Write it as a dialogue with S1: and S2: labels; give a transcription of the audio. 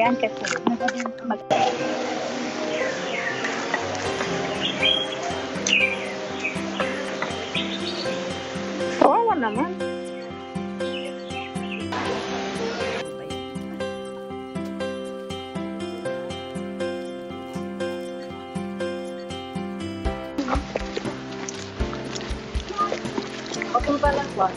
S1: dyan kasi mag
S2: Kawawa naman.
S1: Ako pala ko.